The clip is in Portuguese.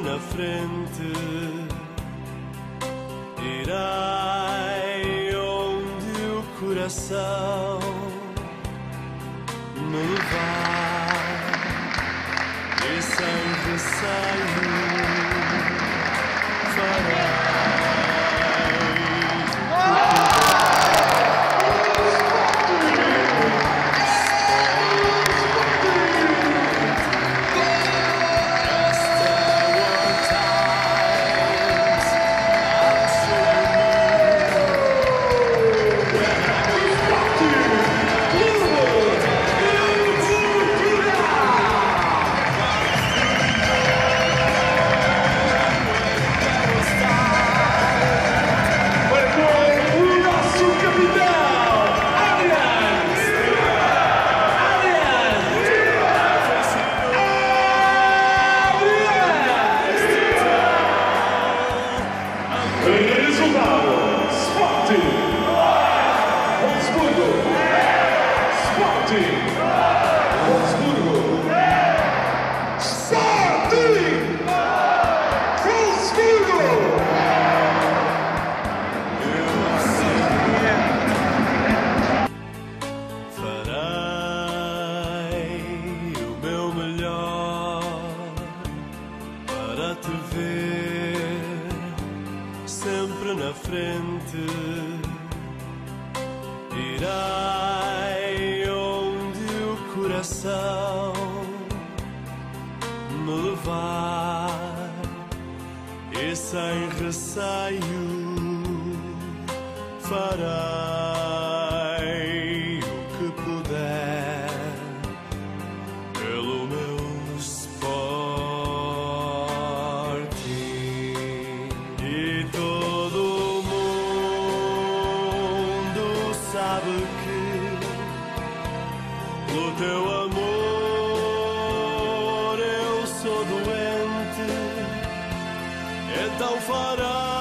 na frente. irá onde o coração me levar. E sem receio. Te ver sempre na frente. Irei onde o coração me levar e sem receio farei sabe que pelo teu amor eu sou doente então farei